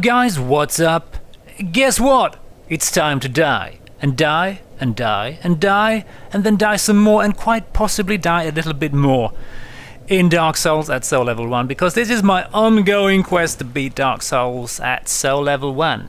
Guys, what's up? Guess what? It's time to die. And die, and die, and die, and then die some more, and quite possibly die a little bit more in Dark Souls at Soul Level 1, because this is my ongoing quest to beat Dark Souls at Soul Level 1.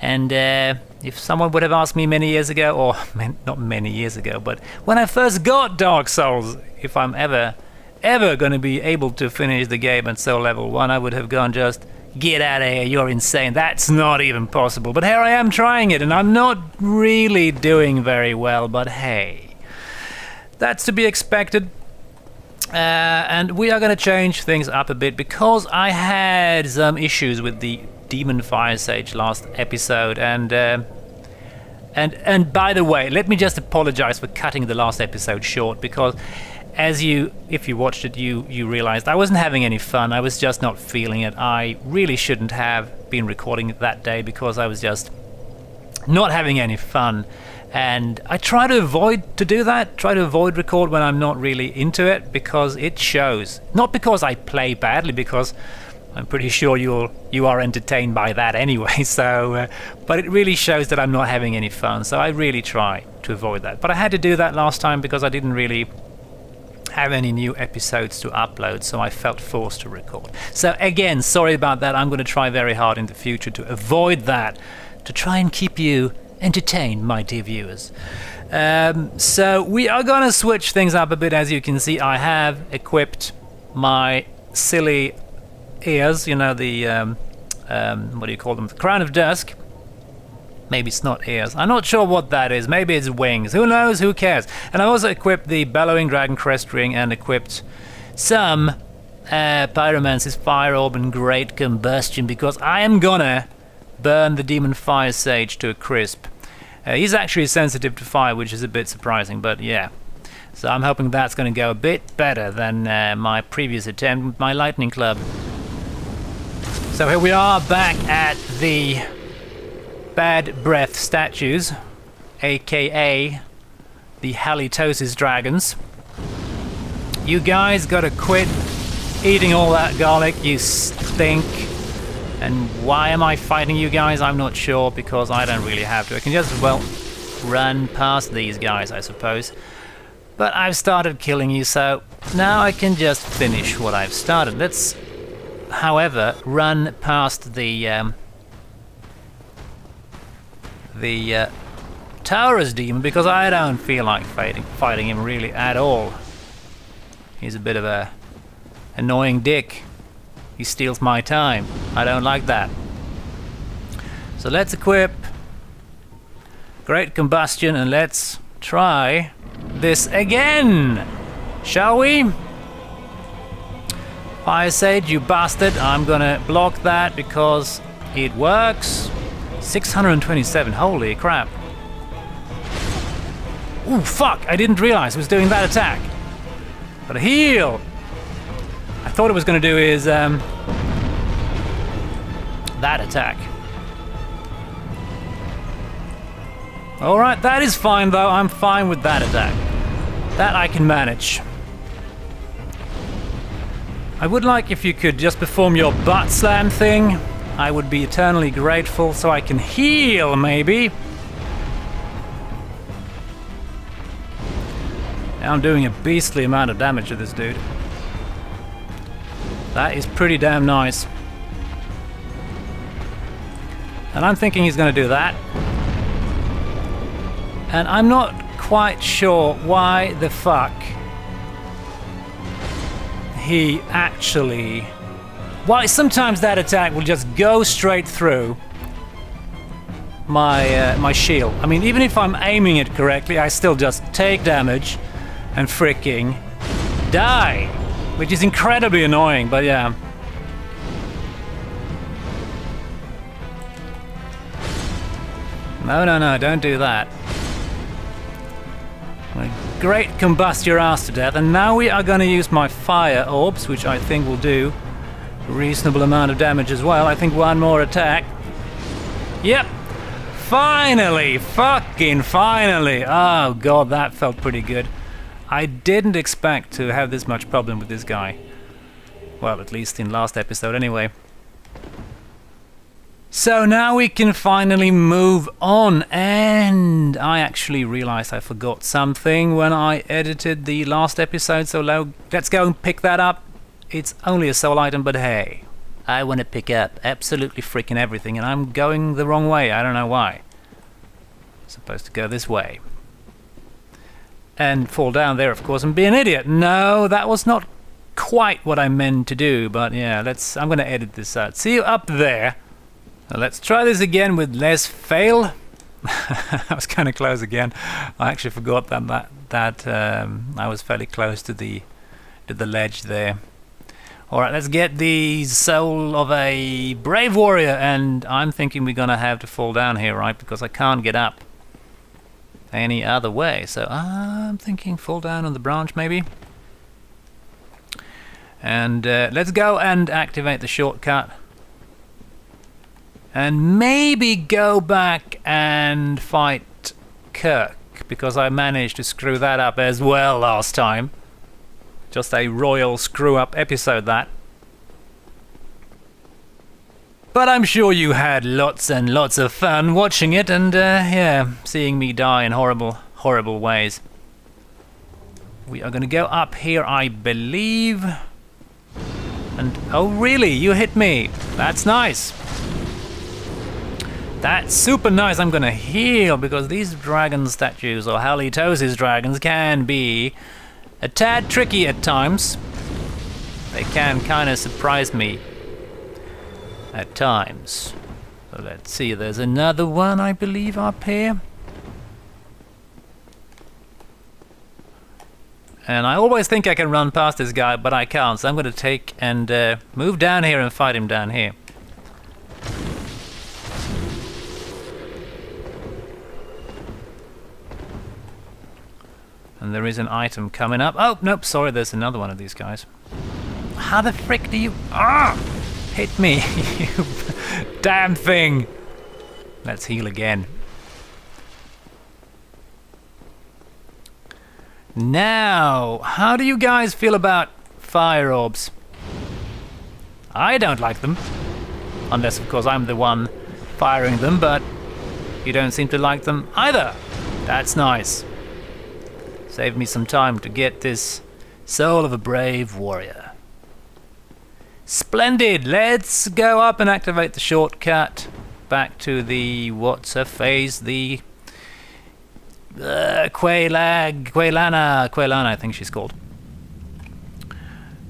And uh, if someone would have asked me many years ago, or not many years ago, but when I first got Dark Souls, if I'm ever, ever going to be able to finish the game at Soul Level 1, I would have gone just Get out of here, you're insane. That's not even possible. But here I am trying it, and I'm not really doing very well, but hey. That's to be expected. Uh, and we are going to change things up a bit because I had some issues with the Demon Fire Sage last episode, and uh, and and by the way, let me just apologize for cutting the last episode short because as you, if you watched it, you you realized I wasn't having any fun. I was just not feeling it. I really shouldn't have been recording it that day because I was just not having any fun. And I try to avoid to do that. Try to avoid record when I'm not really into it because it shows. Not because I play badly, because I'm pretty sure you'll you are entertained by that anyway. So, uh, but it really shows that I'm not having any fun. So I really try to avoid that. But I had to do that last time because I didn't really have any new episodes to upload, so I felt forced to record. So again, sorry about that. I'm going to try very hard in the future to avoid that, to try and keep you entertained, my dear viewers. Um, so we are going to switch things up a bit. As you can see, I have equipped my silly ears, you know, the, um, um, what do you call them, the Crown of Dusk. Maybe it's not ears. I'm not sure what that is. Maybe it's wings. Who knows? Who cares? And I also equipped the Bellowing Dragon Crest Ring and equipped some uh, Pyromancy's Fire Orb and Great Combustion because I am gonna burn the Demon Fire Sage to a crisp. Uh, he's actually sensitive to fire, which is a bit surprising, but yeah. So I'm hoping that's going to go a bit better than uh, my previous attempt with my Lightning Club. So here we are back at the Bad Breath statues, aka the Halitosis dragons. You guys gotta quit eating all that garlic, you stink. And why am I fighting you guys? I'm not sure, because I don't really have to. I can just, well, run past these guys, I suppose. But I've started killing you, so now I can just finish what I've started. Let's, however, run past the um, the uh, Taurus demon because I don't feel like fighting fighting him really at all. He's a bit of a annoying dick. He steals my time. I don't like that. So let's equip Great Combustion and let's try this again. Shall we? Fire Sage, you bastard. I'm gonna block that because it works. 627, holy crap. Ooh, fuck, I didn't realize it was doing that attack. But a heal! I thought it was going to do is, um, that attack. Alright, that is fine though, I'm fine with that attack. That I can manage. I would like if you could just perform your butt slam thing. I would be eternally grateful so I can heal, maybe. I'm doing a beastly amount of damage to this dude. That is pretty damn nice. And I'm thinking he's going to do that. And I'm not quite sure why the fuck he actually why sometimes that attack will just go straight through my uh, my shield. I mean, even if I'm aiming it correctly, I still just take damage and freaking die, which is incredibly annoying. But yeah. No, no, no, don't do that. Great combust your ass to death, and now we are going to use my fire orbs, which I think will do reasonable amount of damage as well. I think one more attack. Yep. Finally! Fucking finally! Oh god, that felt pretty good. I didn't expect to have this much problem with this guy. Well, at least in last episode anyway. So now we can finally move on, and I actually realized I forgot something when I edited the last episode, so let's go and pick that up. It's only a soul item, but hey, I want to pick up absolutely freaking everything, and I'm going the wrong way, I don't know why. I'm supposed to go this way. And fall down there, of course, and be an idiot. No, that was not quite what I meant to do, but yeah, let's. I'm going to edit this out. See you up there. Now let's try this again with less fail. I was kind of close again. I actually forgot that that, that um, I was fairly close to the to the ledge there. Alright, let's get the soul of a brave warrior, and I'm thinking we're gonna have to fall down here, right? Because I can't get up any other way. So I'm thinking fall down on the branch, maybe. And uh, let's go and activate the shortcut and maybe go back and fight Kirk because I managed to screw that up as well last time. Just a royal screw up episode that. But I'm sure you had lots and lots of fun watching it and uh, yeah, seeing me die in horrible, horrible ways. We are gonna go up here, I believe. And oh really, you hit me. That's nice. That's super nice. I'm gonna heal because these dragon statues or Halitosis dragons can be a tad tricky at times. They can kind of surprise me at times. So let's see, there's another one I believe up here. And I always think I can run past this guy, but I can't. So I'm going to take and uh, move down here and fight him down here. And there is an item coming up. Oh, nope, sorry, there's another one of these guys. How the frick do you... Ah! Hit me, you damn thing! Let's heal again. Now, how do you guys feel about fire orbs? I don't like them. Unless, of course, I'm the one firing them, but you don't seem to like them either. That's nice. Save me some time to get this soul of a brave warrior. Splendid! Let's go up and activate the shortcut back to the what's her phase, the uh, Quelaag, Quelana, Quelana, I think she's called.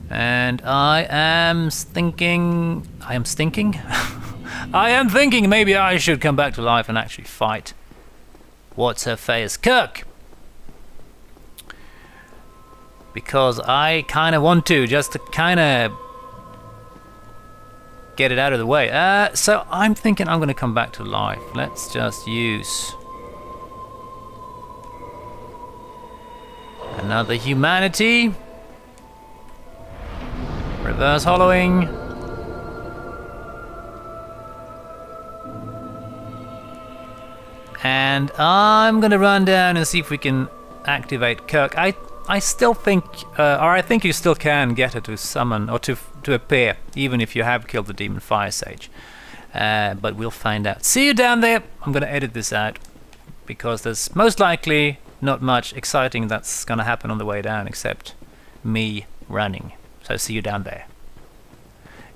And I am thinking, I am thinking, I am thinking maybe I should come back to life and actually fight. What's her face? Kirk! Because I kind of want to, just to kind of get it out of the way. Uh, so I'm thinking I'm going to come back to life. Let's just use another humanity. Reverse hollowing. And I'm going to run down and see if we can activate Kirk. I I still think, uh, or I think you still can get her to summon or to to appear, even if you have killed the demon fire sage. Uh, but we'll find out. See you down there. I'm gonna edit this out because there's most likely not much exciting that's gonna happen on the way down except me running. So see you down there.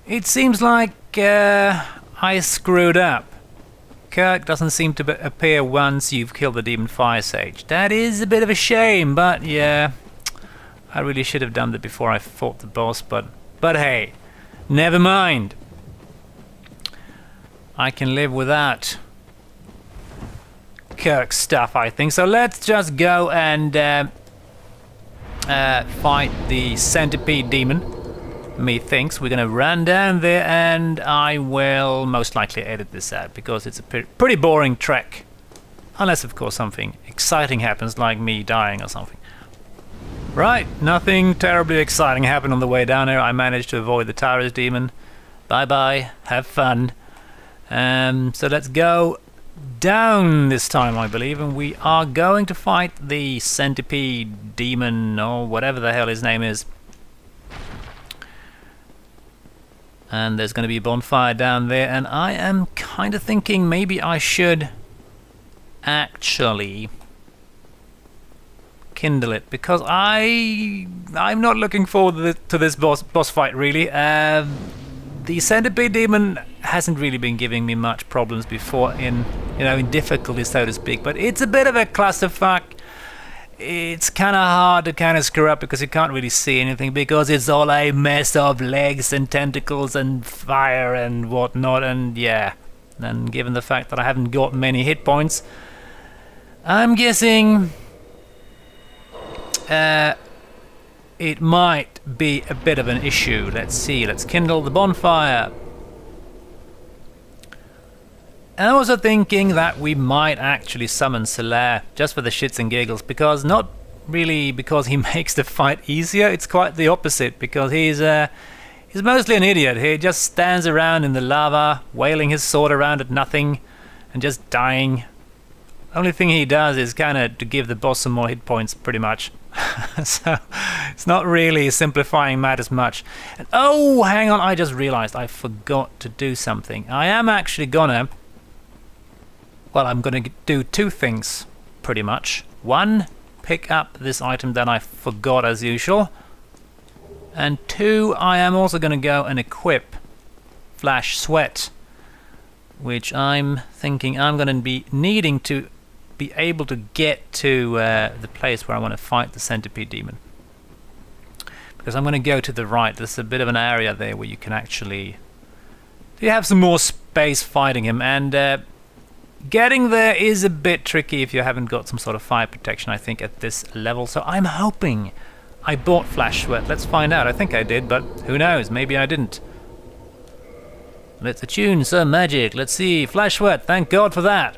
It seems like uh, I screwed up. Kirk doesn't seem to appear once you've killed the Demon Fire Sage. That is a bit of a shame, but yeah, I really should have done that before I fought the boss, but but hey, never mind. I can live without Kirk stuff, I think. So let's just go and uh, uh, fight the centipede demon methinks we're gonna run down there and I will most likely edit this out because it's a pretty boring trek. Unless of course something exciting happens like me dying or something. Right, nothing terribly exciting happened on the way down here. I managed to avoid the Taurus demon. Bye bye, have fun. Um, so let's go down this time I believe and we are going to fight the centipede demon or whatever the hell his name is. And there's going to be a bonfire down there, and I am kind of thinking maybe I should actually kindle it because I I'm not looking forward to this boss boss fight really. Um, the centipede demon hasn't really been giving me much problems before in you know in difficulty so to speak, but it's a bit of a clusterfuck. It's kind of hard to kind of screw up because you can't really see anything because it's all a mess of legs and tentacles and fire and whatnot and yeah. And given the fact that I haven't got many hit points, I'm guessing uh, it might be a bit of an issue. Let's see, let's kindle the bonfire. And I was thinking that we might actually summon Solaire just for the shits and giggles, because not really because he makes the fight easier, it's quite the opposite, because he's uh, he's mostly an idiot. He just stands around in the lava, wailing his sword around at nothing, and just dying. Only thing he does is kind of to give the boss some more hit points, pretty much. so it's not really simplifying matters much. And, oh, hang on, I just realized I forgot to do something. I am actually gonna... Well, I'm gonna do two things, pretty much. One, pick up this item that I forgot as usual. And two, I am also gonna go and equip Flash Sweat. Which I'm thinking I'm gonna be needing to be able to get to uh, the place where I want to fight the centipede demon. Because I'm going to go to the right. There's a bit of an area there where you can actually you have some more space fighting him and uh, getting there is a bit tricky if you haven't got some sort of fire protection I think at this level so I'm hoping I bought flash sweat let's find out I think I did but who knows maybe I didn't let's attune some magic let's see flash sweat thank god for that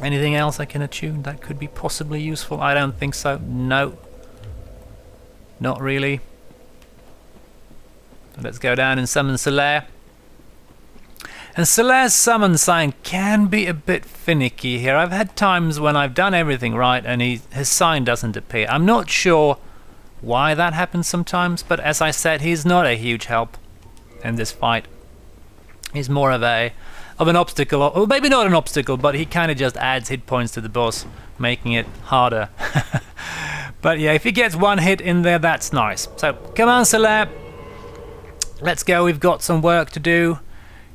Anything else I can attune that could be possibly useful? I don't think so. No. Not really. Let's go down and summon Solaire. And Solaire's summon sign can be a bit finicky here. I've had times when I've done everything right and he, his sign doesn't appear. I'm not sure why that happens sometimes, but as I said, he's not a huge help in this fight. He's more of a of an obstacle, or maybe not an obstacle, but he kind of just adds hit points to the boss, making it harder. but yeah, if he gets one hit in there, that's nice. So, come on, Solaire. Let's go, we've got some work to do.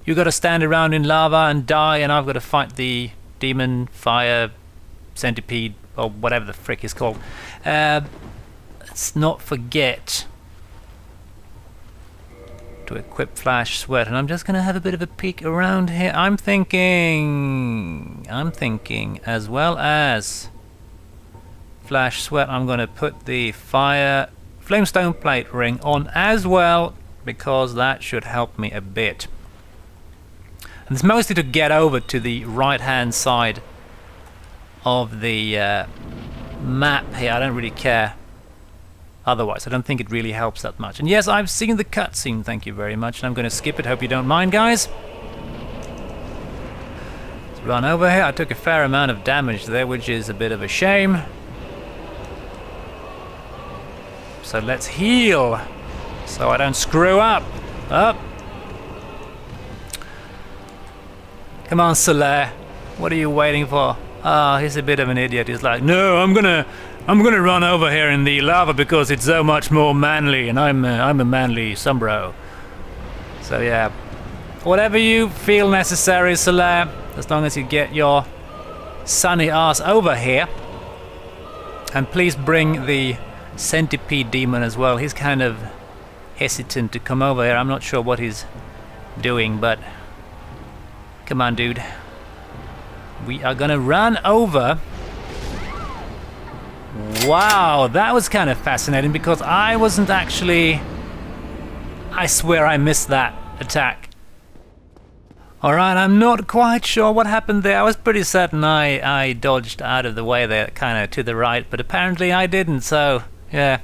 You've got to stand around in lava and die, and I've got to fight the demon, fire, centipede, or whatever the frick is called. Uh, let's not forget to equip Flash Sweat, and I'm just going to have a bit of a peek around here. I'm thinking, I'm thinking, as well as Flash Sweat, I'm going to put the Fire Flamestone Plate ring on as well, because that should help me a bit. And it's mostly to get over to the right-hand side of the uh, map here. I don't really care otherwise. I don't think it really helps that much. And yes, I've seen the cutscene, thank you very much, and I'm going to skip it, hope you don't mind, guys. Let's run over here. I took a fair amount of damage there, which is a bit of a shame. So let's heal, so I don't screw up. Up. Come on, Solaire. What are you waiting for? Ah, oh, he's a bit of an idiot. He's like, no, I'm gonna I'm gonna run over here in the lava because it's so much more manly, and I'm uh, I'm a manly sunbro. So yeah, whatever you feel necessary, Solaire, as long as you get your sunny ass over here. And please bring the centipede demon as well. He's kind of hesitant to come over here. I'm not sure what he's doing, but come on, dude. We are gonna run over Wow, that was kind of fascinating because I wasn't actually... I swear I missed that attack. Alright, I'm not quite sure what happened there. I was pretty certain I, I dodged out of the way there, kind of to the right, but apparently I didn't, so yeah.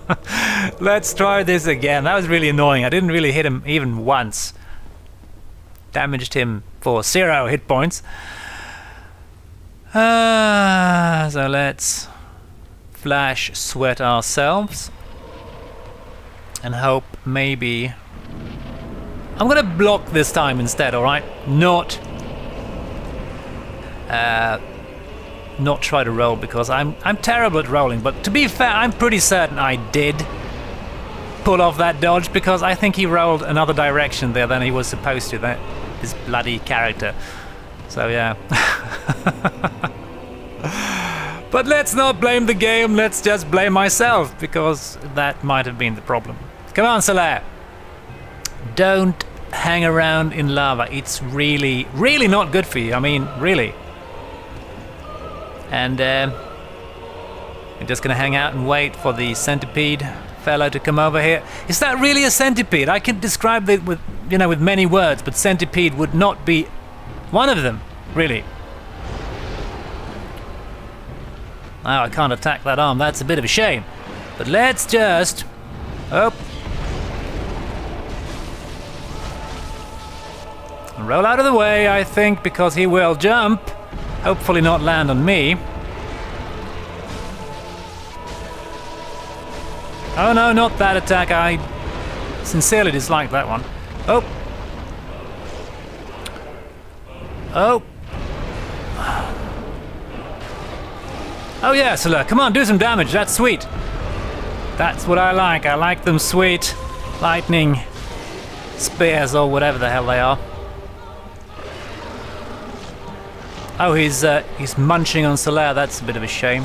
Let's try this again. That was really annoying. I didn't really hit him even once. Damaged him for zero hit points. Uh, so let's flash sweat ourselves and hope maybe I'm gonna block this time instead, alright? Not... Uh, not try to roll because I'm I'm terrible at rolling. But to be fair, I'm pretty certain I did pull off that dodge because I think he rolled another direction there than he was supposed to. That this bloody character. So yeah. but let's not blame the game. Let's just blame myself because that might have been the problem. Come on, Solaire. Don't hang around in lava. It's really, really not good for you. I mean, really. And uh, we're just gonna hang out and wait for the centipede fellow to come over here. Is that really a centipede? I can describe it with, you know, with many words, but centipede would not be one of them, really. Now I can't attack that arm. That's a bit of a shame. But let's just... Oh. Roll out of the way, I think, because he will jump. Hopefully not land on me. Oh no, not that attack. I sincerely dislike that one. Oh. Oh. Oh yeah, Solaire, come on, do some damage. That's sweet. That's what I like. I like them sweet lightning spears or whatever the hell they are. Oh, he's uh, he's munching on Solaire. That's a bit of a shame.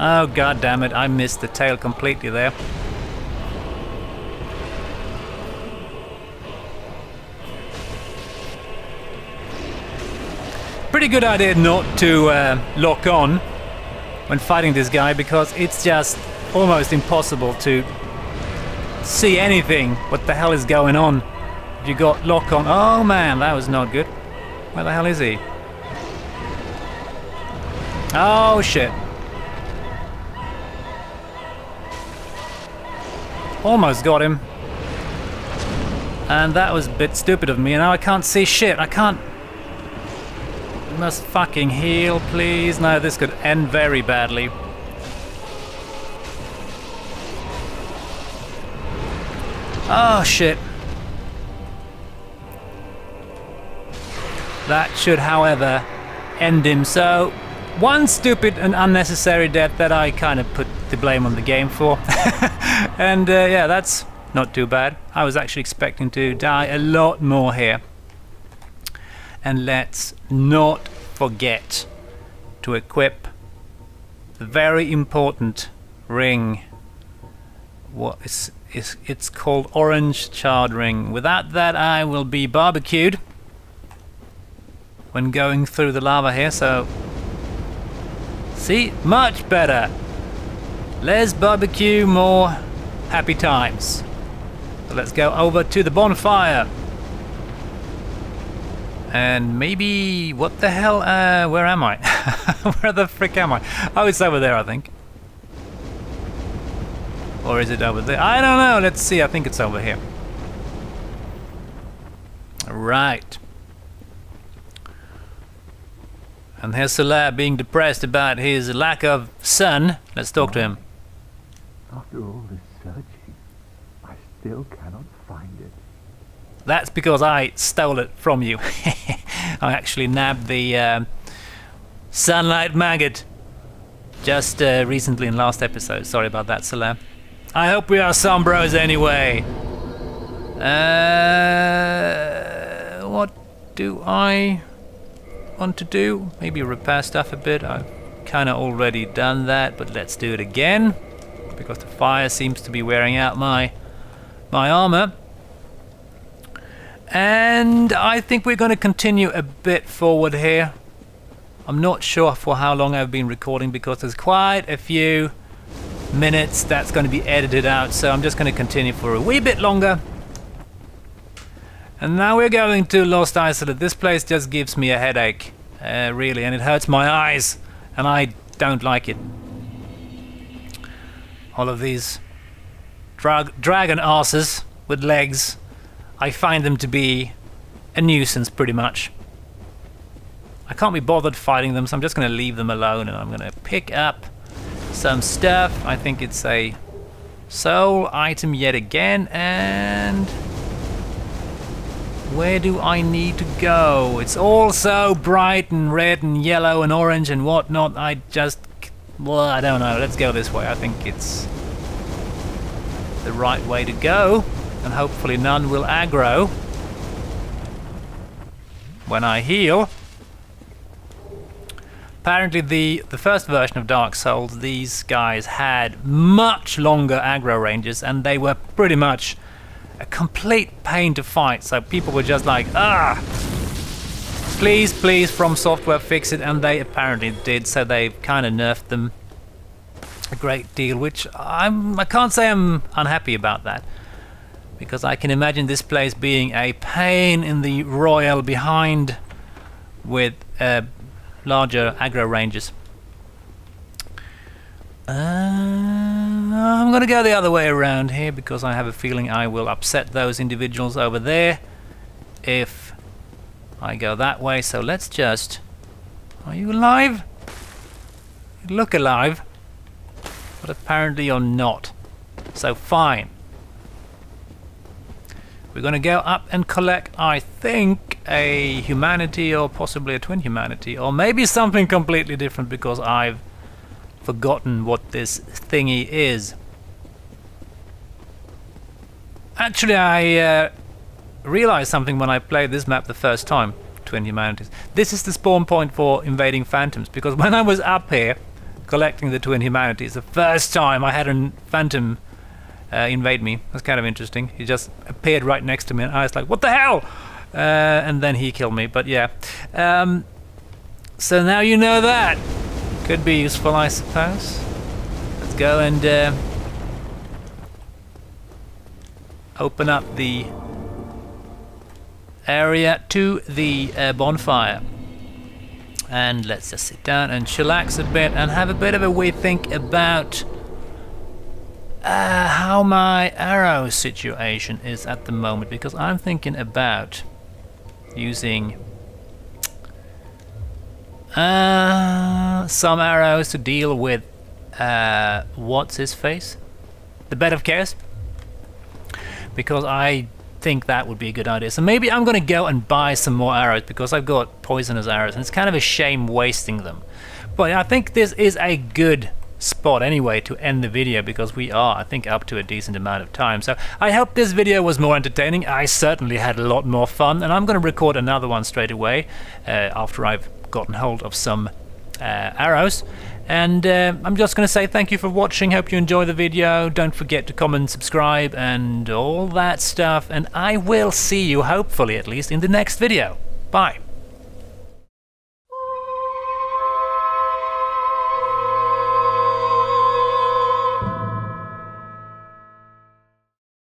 Oh god damn it! I missed the tail completely there. Pretty good idea not to uh, lock on when fighting this guy because it's just almost impossible to see anything. What the hell is going on? You got lock on. Oh man, that was not good. Where the hell is he? Oh shit. Almost got him. And that was a bit stupid of me. And now I can't see shit. I can't... Must fucking heal, please. No, this could end very badly. Oh, shit. That should, however, end him. So, one stupid and unnecessary death that I kind of put the blame on the game for. and uh, yeah, that's not too bad. I was actually expecting to die a lot more here. And let's not forget to equip the very important ring. What is, is it's called Orange Charred Ring. Without that I will be barbecued when going through the lava here, so... See? Much better! Less barbecue, more happy times. So let's go over to the bonfire. And maybe... What the hell? Uh, where am I? where the frick am I? Oh, it's over there, I think. Or is it over there? I don't know. Let's see. I think it's over here. Right. And here's Solaire being depressed about his lack of sun. Let's talk to him. After all this searching, I still cannot find it. That's because I stole it from you. I actually nabbed the um, sunlight maggot just uh, recently in last episode. Sorry about that, Solaire. I hope we are some bros anyway. Uh, what do I want to do. Maybe repair stuff a bit. I've kind of already done that, but let's do it again because the fire seems to be wearing out my my armor. And I think we're going to continue a bit forward here. I'm not sure for how long I've been recording because there's quite a few minutes that's going to be edited out, so I'm just going to continue for a wee bit longer. And now we're going to Lost Izalith. This place just gives me a headache, uh, really, and it hurts my eyes, and I don't like it. All of these drag dragon asses with legs, I find them to be a nuisance pretty much. I can't be bothered fighting them, so I'm just going to leave them alone, and I'm going to pick up some stuff. I think it's a Soul item yet again, and... Where do I need to go? It's all so bright and red and yellow and orange and whatnot. I just... Well, I don't know. Let's go this way. I think it's the right way to go. And hopefully none will aggro. When I heal. Apparently the, the first version of Dark Souls, these guys had much longer aggro ranges and they were pretty much a complete pain to fight. So people were just like, ah, please, please, From Software fix it, and they apparently did. So they kind of nerfed them a great deal, which I'm I can't say I'm unhappy about that, because I can imagine this place being a pain in the royal behind with uh, larger aggro ranges. Uh, Uh, I'm going to go the other way around here because I have a feeling I will upset those individuals over there if I go that way. So let's just... Are you alive? You look alive, but apparently you're not. So fine. We're going to go up and collect, I think, a humanity or possibly a twin humanity, or maybe something completely different because I've forgotten what this thingy is. Actually, I uh, realized something when I played this map the first time, Twin Humanities. This is the spawn point for invading phantoms, because when I was up here collecting the Twin Humanities, the first time I had a phantom uh, invade me. That's kind of interesting. He just appeared right next to me, and I was like, what the hell? Uh, and then he killed me, but yeah. Um, so now you know that. Could be useful, I suppose. Let's go and uh, open up the area to the uh, bonfire. And let's just sit down and chillax a bit and have a bit of a wee think about uh, how my arrow situation is at the moment because I'm thinking about using uh, some arrows to deal with uh, what's his face? The bed of chaos? Because I think that would be a good idea. So maybe I'm gonna go and buy some more arrows because I've got poisonous arrows and it's kind of a shame wasting them. But I think this is a good spot anyway to end the video because we are I think up to a decent amount of time so I hope this video was more entertaining I certainly had a lot more fun and I'm gonna record another one straight away uh, after I've gotten hold of some uh, arrows. And uh, I'm just going to say thank you for watching. Hope you enjoy the video. Don't forget to comment, subscribe, and all that stuff. And I will see you, hopefully at least, in the next video. Bye.